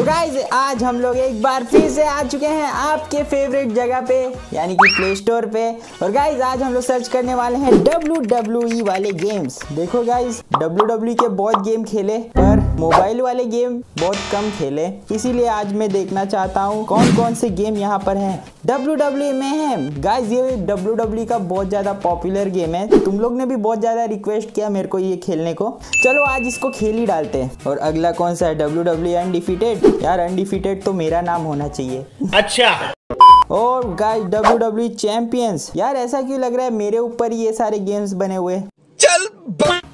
तो गाइज़ आज हम लोग एक बार फिर से आ चुके हैं आपके फेवरेट जगह पे, यानी कि प्ले स्टोर पे। और गाइज़ आज हम लोग सर्च करने वाले हैं डब्ल्यू डब्ल्यू वाले गेम्स देखो गाइज़ डब्ल्यू डब्ल्यू के बहुत गेम खेले, पर मोबाइल वाले गेम बहुत कम खेले इसीलिए आज मैं देखना चाहता हूँ कौन कौन से गेम यहाँ पर हैं। डब्ल्यू डब्ल्यू में है। गाइज़ ये डब्ल्यू डब्ल्यू का बहुत ज़्यादा पॉपुलर गेम है। तुम लोग ने भी बहुत ज़्यादा रिक्वेस्ट किया मेरे को ये खेलने को। चलो आज इसको खेल ही डालते हैं। और अगला कौन सा है? डब्ल्यू डब्ल्यू अनडिफिटेड यार अनडिफिटेड तो मेरा नाम होना चाहिए। अच्छा। और गाइस डब्ल्यू डब्ल्यू चैंपियंस यार ऐसा क्यों लग रहा है? मेरे ऊपर ये सारे गेम्स बने हुए चल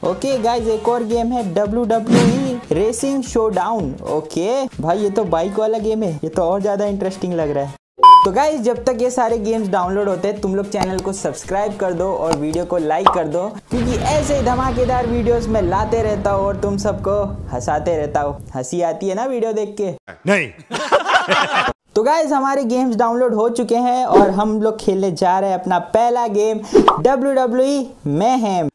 ओके गाइस एक और गेम है W W racing showdown okay भाई ये तो बाइक वाला गेम है। ये तो और ज़्यादा इंटरेस्टिंग लग रहा है। तो गाइज़ जब तक ये सारे गेम्स डाउनलोड होते हैं तुम लोग चैनल को सब्सक्राइब कर दो और वीडियो को लाइक कर दो क्योंकि ऐसे ही धमाकेदार वीडियोस में लाते रहता हूँ और तुम सबको हंसाते रहता हूँ। हँसी आती है ना वीडियो देख के? नहीं। तो गाइज़ हमारे गेम्स डाउनलोड हो चुके हैं और हम लोग खेलने जा रहे हैं अपना पहला गेम डब्ल्यू डब्ल्यू में है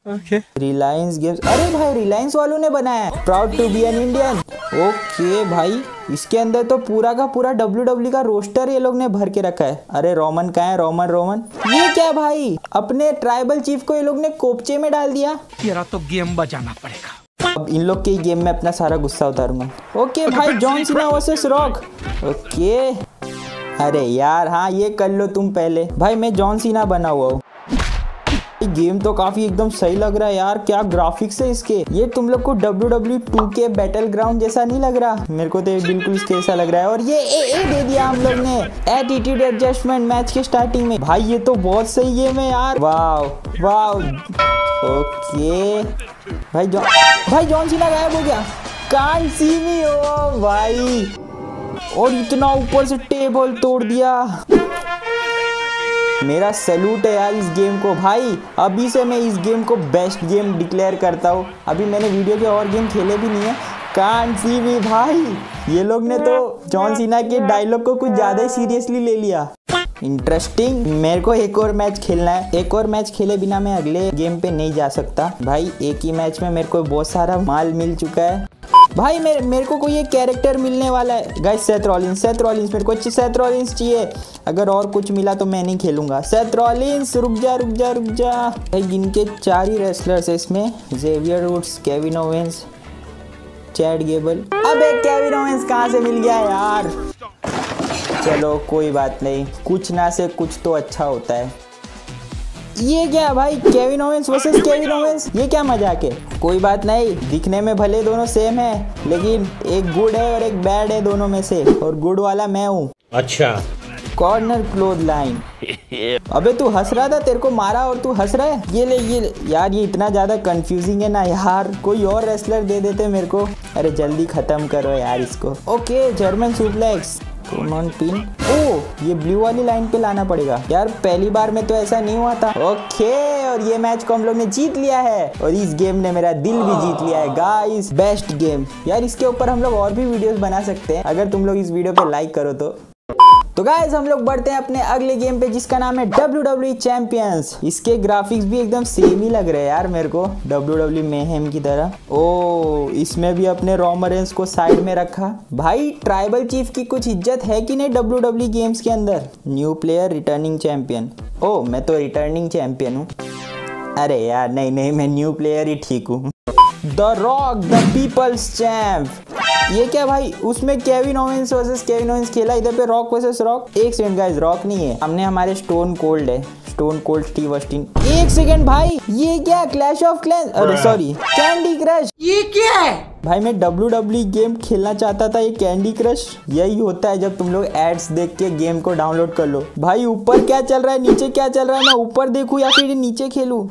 रिलायंस गेम्स अरे भाई रिलायंस वालों ने बनाया है। Proud to be an Indian okay भाई इसके अंदर तो पूरा का पूरा डब्ल्यू डब्ल्यू का रोस्टर ये लोग ने भर के रखा है। अरे रोमन का है? रोमन रोमन ये क्या भाई? अपने ट्राइबल चीफ को ये लोग ने कोपचे में डाल दिया। तेरा तो गेम बजाना पड़ेगा। अब इन लोग के गेम में अपना सारा गुस्सा उतारूँगा। ओके भाई John Cena versus Rock okay अरे यार हाँ ये कर लो तुम पहले। भाई मैं जॉन सीना बना हुआ हूँ। गेम तो काफ़ी एकदम सही लग रहा है यार क्या ग्राफिक्स है इसके? ये तुम लोग को W W two K battle ground जैसा नहीं लग रहा? मेरे को तो बिल्कुल इसके ऐसा लग रहा है। और ये ए, ए दे दिया हम लोग ने एटीट्यूड एडजस्टमेंट मैच के स्टार्टिंग में। भाई ये तो बहुत सही गेम है यार। वाह वाह ओके भाई जॉन भाई जॉन सीना गायब हो गया। कान सी मी ओ भाई। और इतना ऊपर से टेबल तोड़ दिया। मेरा सैल्यूट है यार इस गेम को। भाई, अभी से मैं इस गेम को बेस्ट गेम डिक्लेयर करता हूँ। अभी मैंने वीडियो के और गेम खेले भी नहीं है। कान सी मी भाई। ये लोग ने तो जॉन सीना के डायलॉग को कुछ ज़्यादा ही सीरियसली ले लिया। इंटरेस्टिंग मेरे को एक और मैच खेलना है। एक और मैच खेले बिना मैं अगले गेम पे नहीं जा सकता। भाई, एक ही मैच में मेरे को बहुत सारा माल मिल चुका है। भाई, मेरे मेरे को कोई एक कैरेक्टर मिलने वाला है। Guys Seth Rollins Seth Rollins मेरे को अच्छी सेथ रॉलिंस चाहिए। अगर और कुछ मिला तो मैं नहीं खेलूँगा। सेथ रॉलिंस रुक जा रुक जा रुक जा। भाई इनके चार ही रेसलर्स है इसमें Xavier Woods Kevin Owens Chad Gable अबे केविन ओवेंस कहाँ से मिल गया यार? चलो, कोई बात नहीं। कुछ ना से कुछ तो अच्छा होता है। ये क्या भाई? Kevin Owens versus Kevin Owens ये क्या मज़ाक है? कोई बात नहीं दिखने में भले दोनों सेम है लेकिन एक गुड है और एक बैड है दोनों में से और गुड वाला मैं हूँ। अच्छा। कॉर्नर क्लोथ लाइन अबे तू हंस रहा था तेरे को मारा और तू हंस रहा है? ये ले ये ले। यार ये इतना ज़्यादा कंफ्यूजिंग है ना यार। कोई और रेसलर दे देते मेरे को। अरे जल्दी खत्म करो यार इसको। Okay German suplex come on pin ओ ये ब्लू वाली लाइन पे लाना पड़ेगा। यार, पहली बार में तो ऐसा नहीं हुआ था। ओके, और ये मैच को हम लोग ने जीत लिया है। और इस गेम ने मेरा दिल भी जीत लिया है। गाइस बेस्ट गेम यार, इसके ऊपर हम लोग और भी वीडियोस बना सकते हैं। अगर तुम लोग इस वीडियो पे लाइक करो तो। तो गाइज़ हम लोग बढ़ते हैं अपने अगले गेम पे जिसका नाम है डब्ल्यू डब्ल्यू चैंपियंस इसके ग्राफिक्स भी एकदम सेम ही लग रहे हैं यार मेरे को डब्ल्यू डब्ल्यू मेहेम की तरह। ओ इसमें भी अपने रॉमरेंस को साइड में रखा। भाई ट्राइबल चीफ की कुछ इज़्ज़त है कि नहीं डब्ल्यू डब्ल्यू गेम्स के अंदर? न्यू प्लेयर रिटर्निंग चैंपियन ओ मैं तो रिटर्निंग चैंपियन हूँ। अरे यार, नहीं नहीं, मैं न्यू प्लेयर ही ठीक हूँ। The Rock the people's champ ये क्या भाई? उसमें Kevin Owens versus Kevin Owens खेला। इधर पे रॉक वर्सेस रॉक एक सेकंड गाइस रॉक नहीं है। हमने हमारे स्टोन कोल्ड है। स्टोन कोल्ड स्टीव अस्टिन एक सेकंड भाई ये क्या? क्लैश ऑफ़ क्लैंस अरे सॉरी कैंडी क्रश ये क्या है? भाई मैं डब्ल्यू डब्ल्यू गेम खेलना चाहता था ये कैंडी क्रश यही होता है जब तुम लोग एड्स देख के गेम को डाउनलोड कर लो। भाई ऊपर क्या चल रहा है? नीचे क्या चल रहा है? मैं ऊपर देखूँ या फिर नीचे खेलूं?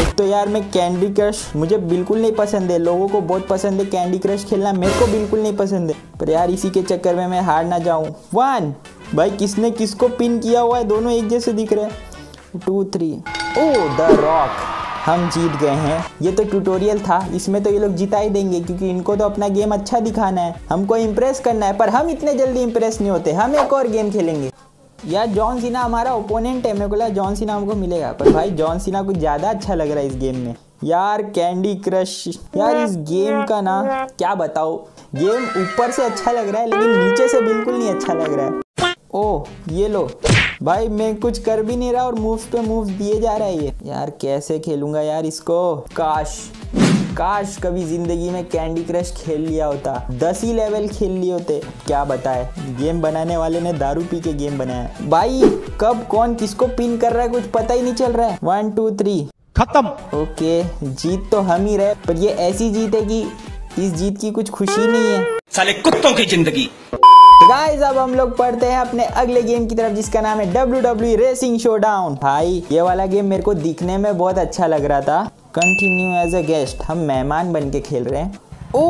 एक तो यार मैं कैंडी क्रश मुझे बिल्कुल नहीं पसंद है। लोगों को बहुत पसंद है कैंडी क्रश खेलना, मेरे को बिल्कुल नहीं पसंद है। पर यार इसी के चक्कर में मैं हार ना जाऊँ। वन भाई किसने किसको पिन किया हुआ है? दोनों एक जैसे दिख रहे हैं। टू थ्री ओ द रॉक हम जीत गए हैं। ये तो ट्यूटोरियल था। इसमें तो ये लोग जिता ही देंगे, क्योंकि इनको तो अपना गेम अच्छा दिखाना है। हमको इम्प्रेस करना है, पर हम इतने जल्दी इम्प्रेस नहीं होते। हम एक और गेम खेलेंगे। यार, जॉन सीना हमारा ओपोनेंट है, मेरे को लगा जॉन सीना हमको मिलेगा, पर भाई जॉन सीना कुछ ज़्यादा अच्छा लग रहा है इस गेम में। यार कैंडी क्रश यार, इस गेम का ना, क्या बताओ गेम ऊपर से अच्छा लग रहा है, लेकिन नीचे से बिल्कुल नहीं अच्छा लग रहा है। ओ ये लो। भाई, मैं कुछ कर भी नहीं रहा और मूव्स पे मूव्स दिए जा रहा है ये। यार, कैसे खेलूँगा यार इसको? काश। काश कभी ज़िंदगी में कैंडी क्रश खेल लिया होता। दस ही लेवल खेल लिए होते। क्या बताए? गेम बनाने वाले ने दारू पी के गेम बनाया। भाई कब कौन किसको पिन कर रहा है कुछ पता ही नहीं चल रहा है। वन टू थ्री खत्म। ओके जीत तो हम ही रहे पर ये ऐसी जीत है कि इस जीत की कुछ खुशी नहीं है। साले कुत्तों की ज़िंदगी। गाइस अब हम लोग पढ़ते हैं अपने अगले गेम की तरफ़ जिसका नाम है डब्ल्यू डब्ल्यू रेसिंग शोडाउन भाई ये वाला गेम मेरे को दिखने में बहुत अच्छा लग रहा था। कंटिन्यू एज अ गेस्ट हम मेहमान बन के खेल रहे हैं। ओ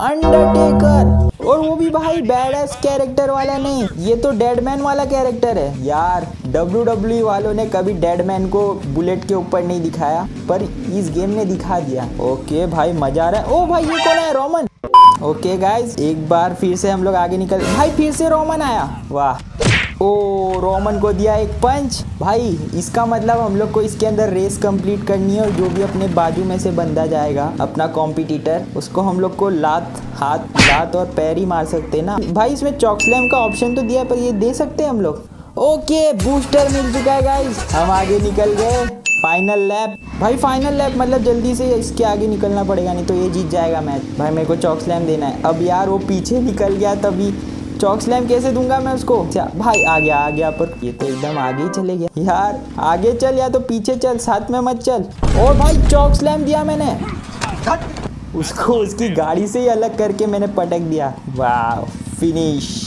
अंडरटेकर और वो भी भाई बैड कैरेक्टर वाला नहीं ये तो डेडमैन वाला कैरेक्टर है। यार डब्ल्यू डब्ल्यू वालों ने कभी डेडमैन को बुलेट के ऊपर नहीं दिखाया पर इस गेम ने दिखा दिया। ओके भाई मज़ा आ रहा है। ओ भाई ये कौन है? रोमन ओके गाइज़ एक बार फिर से हम लोग आगे निकल भाई फिर से रोमन आया। वाह। ओ, रोमन को दिया एक पंच। भाई, इसका मतलब हम लोग को इसके अंदर रेस कंप्लीट करनी है और जो भी अपने बाजू में से बंदा जाएगा, अपना कॉम्पिटिटर उसको हम लोग को लात, हाथ लात और पैर ही मार सकते हैं ना। भाई, इसमें चॉकस्लैम का ऑप्शन तो दिया पर ये दे सकते हैं हम लोग? ओके बूस्टर मिल चुका है गाइज़ हम आगे निकल गए। फाइनल लैप भाई फाइनल लैप मतलब जल्दी से इसके आगे निकलना पड़ेगा, नहीं तो ये जीत जाएगा मैच। भाई, मेरे को चौक स्लैम देना है। अब यार, वो पीछे निकल गया तभी। चौक स्लैम कैसे दूँगा मैं उसको? अच्छा भाई आ गया आ गया पर ये तो एकदम आगे ही चले गया। यार, आगे चल या तो पीछे चल, साथ में मत चल। और भाई, चौक स्लैम दिया मैंने। उसको उसकी गाड़ी से ही अलग करके मैंने पटक दिया। वाह फिनिश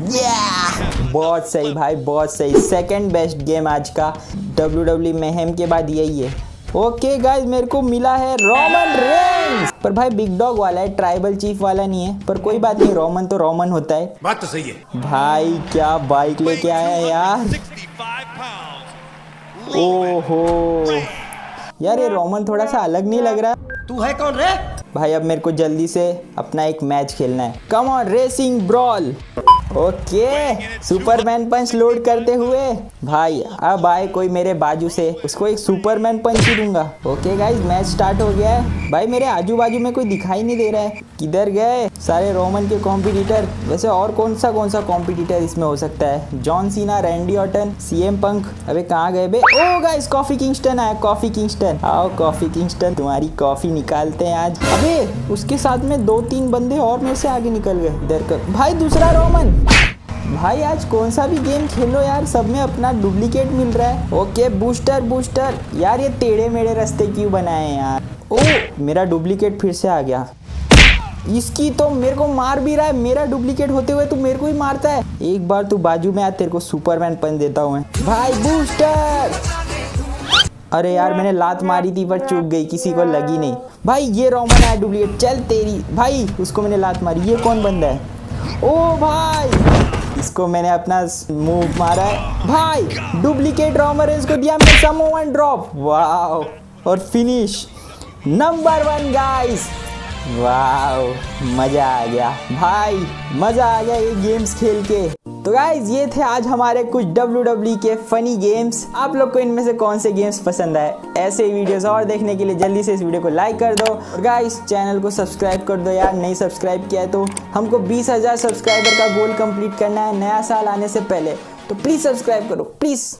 Yeah! बहुत सही भाई, बहुत सही। सेकंड बेस्ट गेम आज का। डब्ल्यू डब्ल्यू मेहम के बाद यही है। ओके गाइस मेरे को मिला है रोमन रेंज पर भाई बिग डॉग वाला है ट्राइबल चीफ वाला नहीं है। पर कोई बात नहीं रोमन तो रोमन होता है। बात तो सही है। भाई क्या बाइक लेके आया है यार। ओहो। यार ये रोमन थोड़ा सा अलग नहीं लग रहा। तू है कौन रे? भाई अब मेरे को जल्दी से अपना एक मैच खेलना है। Come on racing brawl okay, Superman punch load करते हुए। भाई, अब आए कोई मेरे बाजू से। उसको एक सुपरमैन पंच ही दूँगा। ओके गाइज़ मैच स्टार्ट हो गया है। भाई, मेरे आजू बाजू में कोई दिखाई नहीं दे रहा है। किधर गए? सारे रोमन के कॉम्पिटिटर वैसे और कौन सा कौन सा कॉम्पिटिटर इसमें हो सकता है? John Cena Randy Orton CM Punk अबे कहाँ गए बे? ओ गाइस कॉफ़ी किंगस्टन आया कॉफ़ी किंगस्टन आओ कॉफ़ी किंगस्टन तुम्हारी कॉफ़ी निकालते हैं आज। अबे, उसके साथ में दो तीन बंदे और मेरे से आगे निकल गए। इधर कर। भाई, दूसरा रोमन। भाई, आज कौन सा भी गेम खेलो यार, सब में अपना डुप्लीकेट मिल रहा है। ओके बूस्टर बूस्टर यार, ये टेढ़े मेढ़े रास्ते क्यों बनाए हैं यार? ओ, मेरा डुप्लीकेट फिर से आ गया। इसकी तो मेरे को मार भी रहा है, मेरा डुप्लीकेट होते हुए तू मेरे को ही मारता है। एक बार तू बाजू में आ, तेरे को सुपरमैन पंच देता हूँ भाई बूस्टर अरे यार, मैंने लात मारी थी, पर चूक गई, किसी को लगी नहीं। भाई, ये रोमन है डुप्लीकेट चल तेरी। भाई, उसको मैंने लात मारी, ये कौन बंदा है? ओ भाई! इसको मैंने अपना मूव मारा है। भाई डुप्लीकेट रोमरेंस को दिया मैं समो वन ड्रॉप वाओ और finish number one guys wow, मज़ा आ गया। भाई, मज़ा आ गया ये गेम्स खेल के। तो गाइज़ ये थे आज हमारे कुछ डब्ल्यू डब्ल्यू के फनी गेम्स आप लोग को इनमें से कौन से गेम्स पसंद आए? ऐसे वीडियोस और देखने के लिए जल्दी से इस वीडियो को लाइक कर दो। और गाइज़ चैनल को सब्सक्राइब कर दो यार, नहीं सब्सक्राइब किया है तो हमको बीस हज़ार सब्सक्राइबर का गोल कंप्लीट करना है नया साल आने से पहले। तो प्लीज़ सब्सक्राइब करो प्लीज़